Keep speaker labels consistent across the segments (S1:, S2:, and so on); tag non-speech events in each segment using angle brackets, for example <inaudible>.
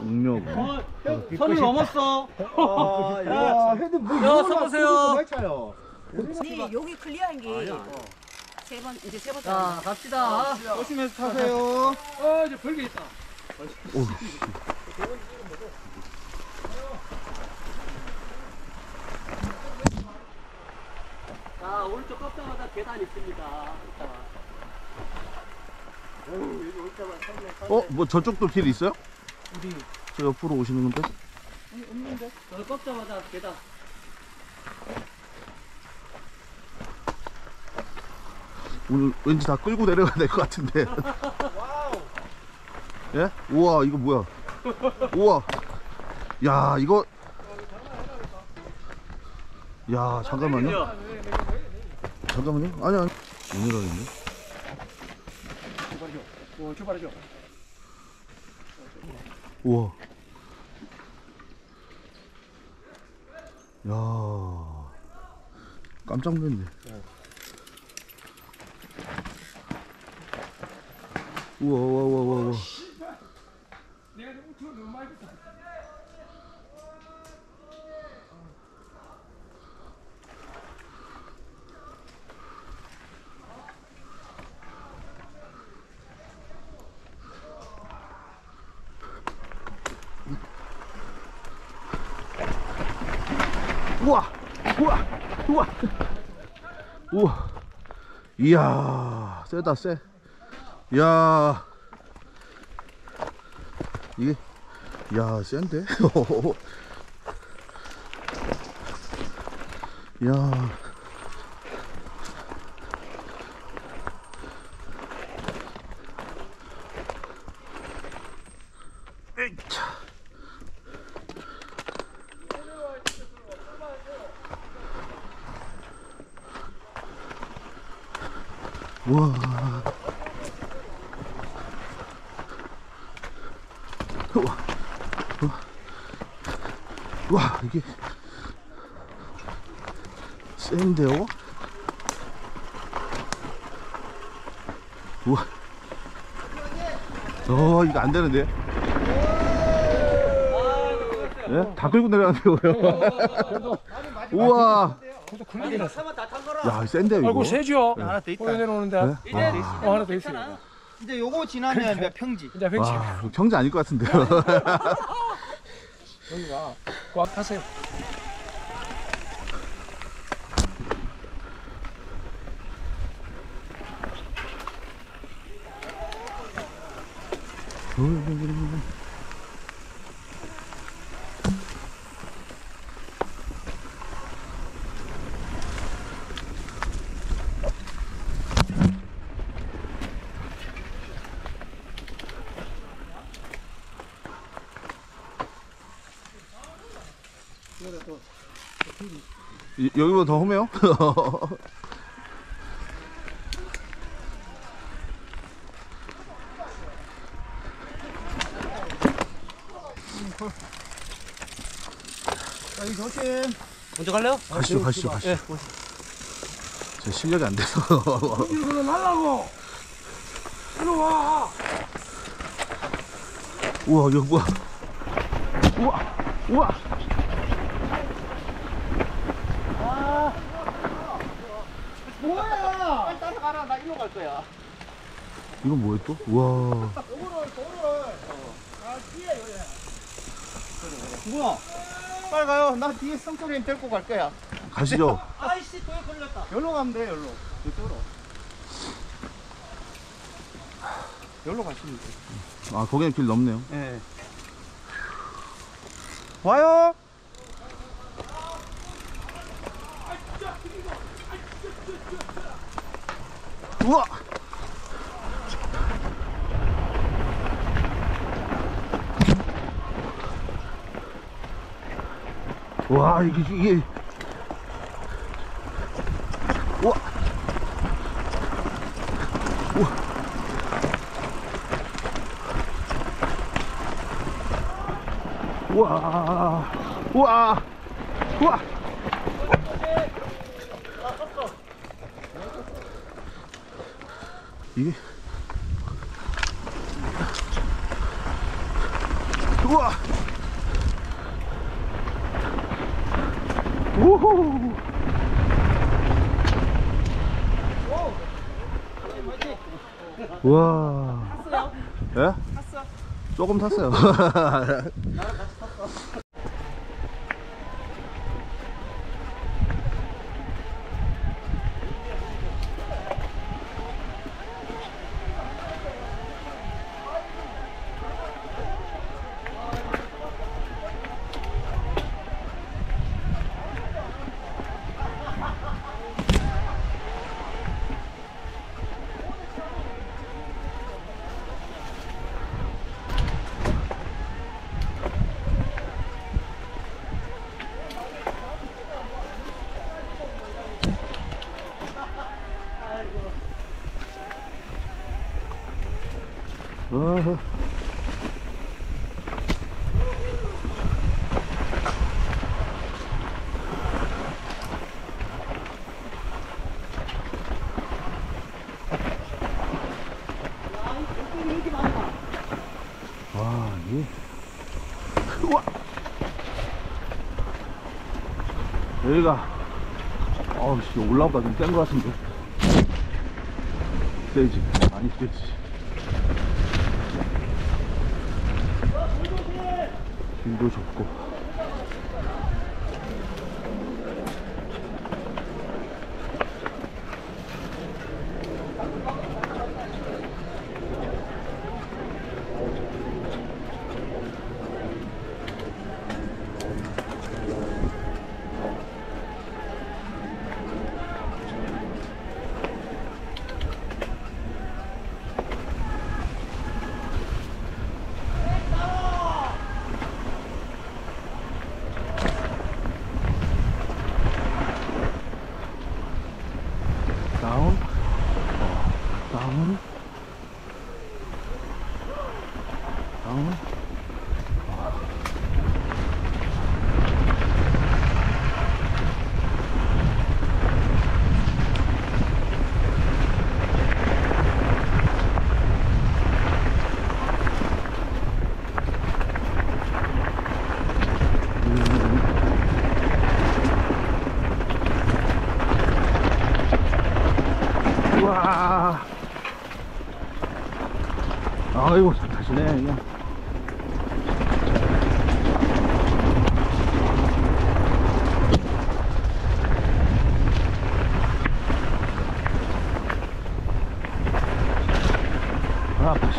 S1: 옥녀.
S2: 선을 넘었어.
S3: 야, 헤드 뭐
S2: 야, 서보세요.
S3: 했잖아요.
S4: 네, 여기 클리어한 게세 번 이제 세 번째.
S2: 자, 갑시다.
S3: 조심해서 타세요.
S2: 어, 이제 벌게 있다. 자, 오른쪽 꺾자마자 계단 있습니다. 선을
S1: 어, 뭐 저쪽도 길 있어요?
S2: 어디?
S1: 저 옆으로 오시는 건데?
S2: 저 꺾자마자 계단.
S1: 오늘 왠지 다 끌고 내려가야 될 것 같은데. <laughs> 예? 우와, 이거 뭐야? 우와. 야, 이거. 야, 잠깐만요. 잠깐만요. 아니, 아니. 오늘 하겠네.
S2: 어, 출발하죠.
S1: 우와. 야. 깜짝 놀랐네. 우와, 우와, 우와, 우와, 우와. 우와, 우와, 우와. 이야, 세다, 세. 이야. 이게, 야, 센데? <laughs> 야. 에이차. 우와. 우와. 우와, 이게 센데요? 우와. 어, 이거 안 되는데? 예? 다 끌고 내려가는데요? <laughs> 우와.
S2: 다탄 거라.
S1: 야, 센데요, 이거?
S5: 아이고 세죠.
S3: 하나 더 있다.
S5: 보여 내려오는데.
S1: 네?
S2: 이제
S5: 어, 하나 더 있어요.
S3: 이제 요거 지나면 이제 평지.
S5: 이제 벤치
S1: 와, 경제 아닐 것 같은데요? <laughs>
S5: 여기가 꽉 하세요.
S1: 이- 여기보다 더 험해요? <laughs>
S3: 여기 조심.
S2: 먼저 갈래요?
S1: 가시죠, 가시죠, 가시죠.
S2: 예.
S1: 제 실력이 안 돼서.
S5: 이거 날라고. 이리 와.
S1: 우와, 이거 뭐야? 우와, 우와.
S3: 뭐야? 빨리 따라가라. 나 일로 갈 거야.
S1: 이건 뭐야 또? 우와.
S3: 뭐야? 빨리 가요. 나 뒤에 성소리님 데리고 갈 거야.
S1: 가시죠.
S2: 아이씨, 또에 걸렸다.
S3: 여기로 가면 돼, 여기로. 이쪽으로. 여기로 가시면 돼.
S1: 아, 거기는 길 넘네요.
S3: 예. 와요.
S1: 우와. 와, 이게, 이게. 우와. 우와. 우와. 우와. 이게 우와. 우후. 우와.
S3: 탔어요?
S1: 예?
S3: 탔어?
S1: 조금 탔어요. <laughs> 어허. 와, 이게. 우와! 여기가, 어우, 씨, 올라오다 좀센것 같은데. 세지. 많이 세지. 길도 좁고. 다운, 어, 다운, 다운. 우와. 아이고, 잘 타시네, 그냥. 아, 씨.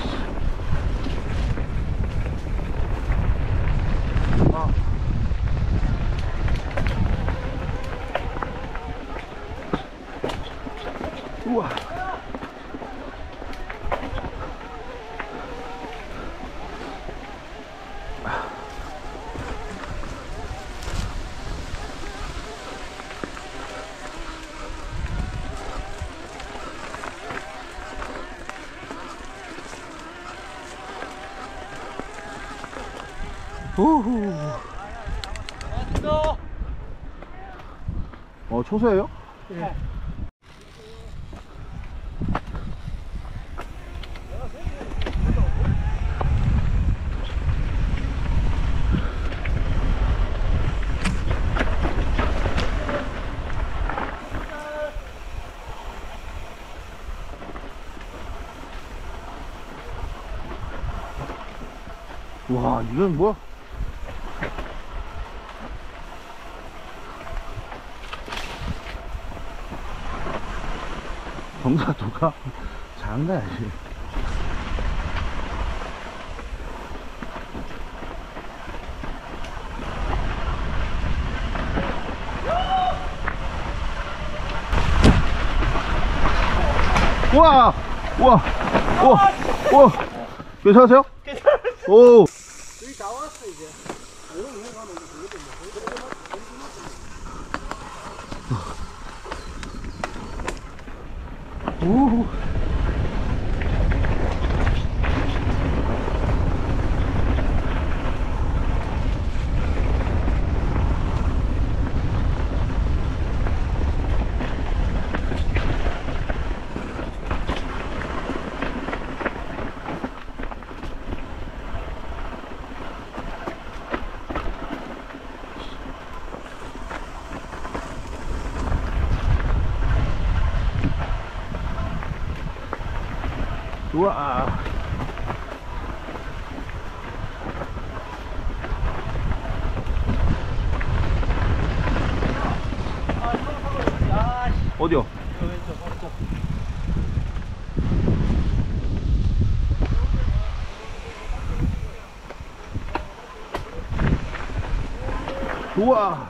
S1: 아. 우와. 우후. 어, 초소예요? 와, 이건 뭐야? 경사도가 장난 아니지. 우와! 우와! 우와! 우와! 괜찮으세요? 오!
S3: 여기
S1: 우와. 어디요? 우와.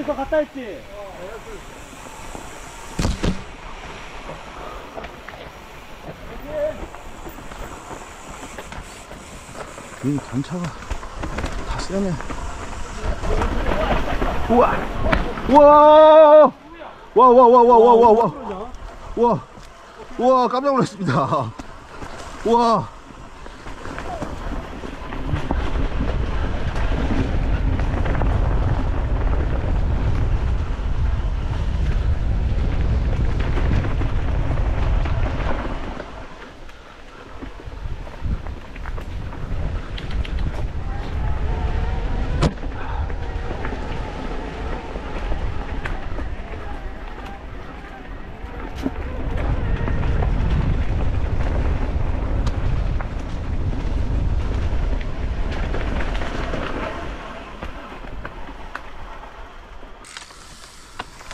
S2: 또 갔다 했지?
S1: 이 단차가 다 세네. 우와! 우와! 와, 와, 와, 와, 와, 와, 와. 와. 와, 깜짝 놀랐습니다. 와.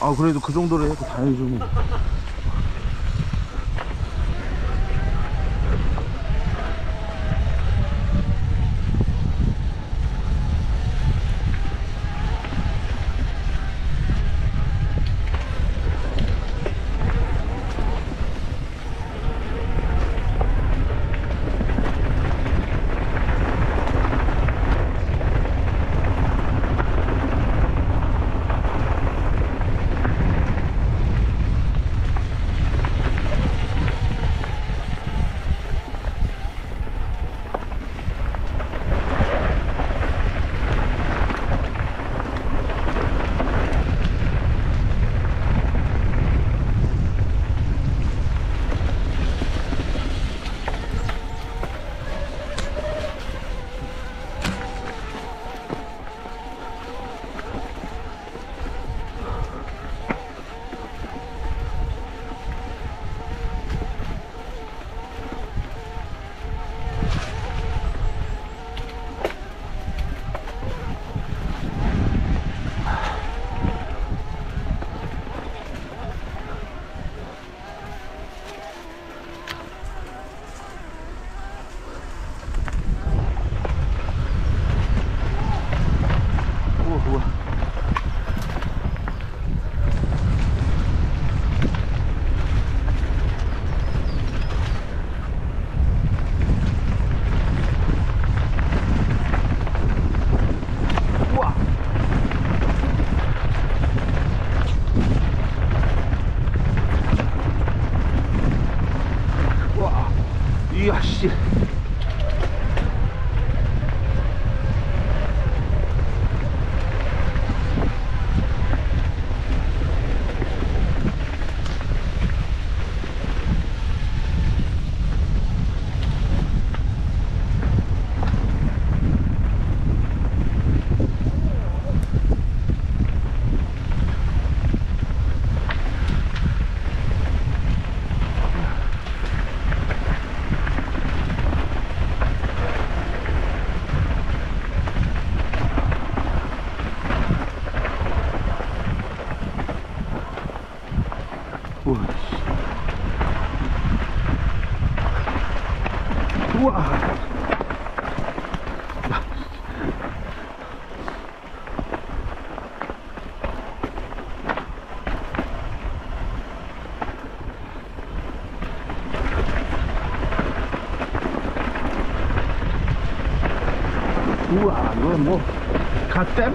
S1: 아, 그래도 그 정도로 해도 다행이죠. 뭐. 우와 이건 뭐 갓댐?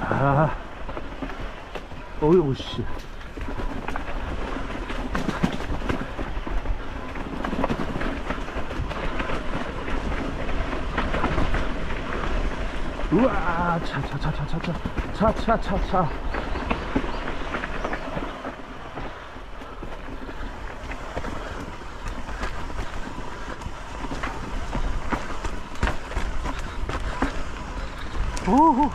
S1: 아 어이구 씨 우와 차차차차차차 차차차차 呜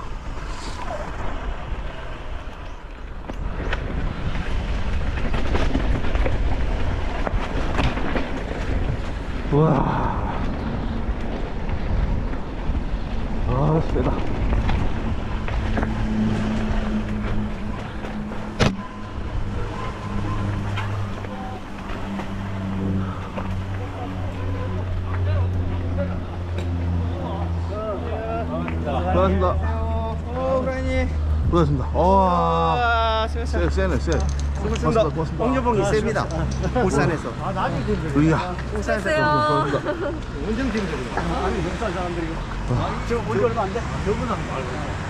S1: 哇。啊谁的 세, 세네 세 고맙습니다. 고맙습니다. 홍조봉이
S3: 아, 셉니다. 울산에서. 아
S1: 나중에 그 이야. 울산에서 고맙습니다
S3: 운전팀이죠 아, 아니 울산
S1: 사람들이 저
S4: 우리
S1: 얼마 안돼? 아, 저분 한번 알고